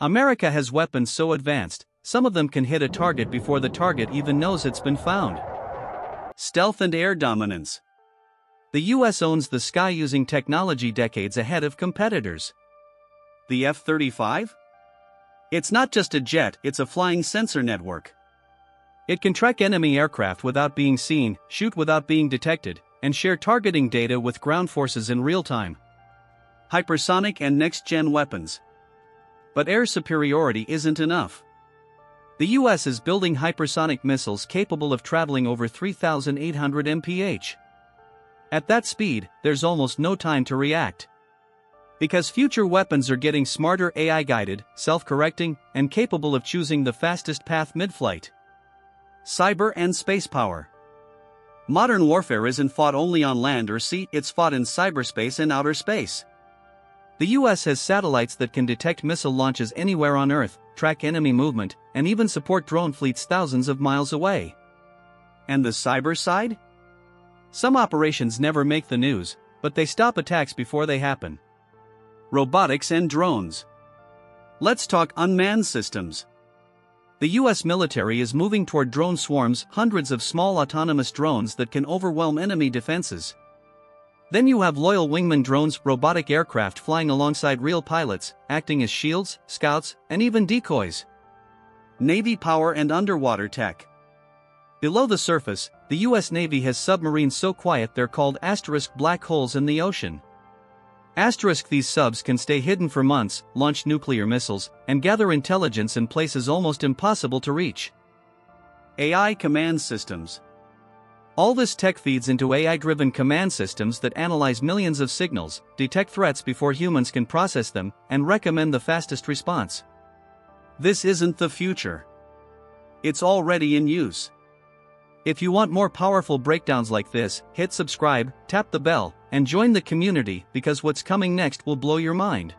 America has weapons so advanced, some of them can hit a target before the target even knows it's been found. Stealth and air dominance. The US owns the sky using technology decades ahead of competitors. The F 35? It's not just a jet, it's a flying sensor network. It can track enemy aircraft without being seen, shoot without being detected, and share targeting data with ground forces in real time. Hypersonic and next gen weapons. But air superiority isn't enough. The US is building hypersonic missiles capable of traveling over 3,800 mph. At that speed, there's almost no time to react. Because future weapons are getting smarter AI guided, self correcting, and capable of choosing the fastest path mid flight. Cyber and space power. Modern warfare isn't fought only on land or sea, it's fought in cyberspace and outer space. The US has satellites that can detect missile launches anywhere on Earth, track enemy movement, and even support drone fleets thousands of miles away. And the cyber side? Some operations never make the news, but they stop attacks before they happen. Robotics and drones. Let's talk unmanned systems. The US military is moving toward drone swarms, hundreds of small autonomous drones that can overwhelm enemy defenses. Then you have loyal wingman drones, robotic aircraft flying alongside real pilots, acting as shields, scouts, and even decoys. Navy power and underwater tech. Below the surface, the US Navy has submarines so quiet they're called asterisk black holes in the ocean. Asterisk these subs can stay hidden for months, launch nuclear missiles, and gather intelligence in places almost impossible to reach. AI command systems. All this tech feeds into AI driven command systems that analyze millions of signals, detect threats before humans can process them, and recommend the fastest response. This isn't the future. It's already in use. If you want more powerful breakdowns like this, hit subscribe, tap the bell, and join the community because what's coming next will blow your mind.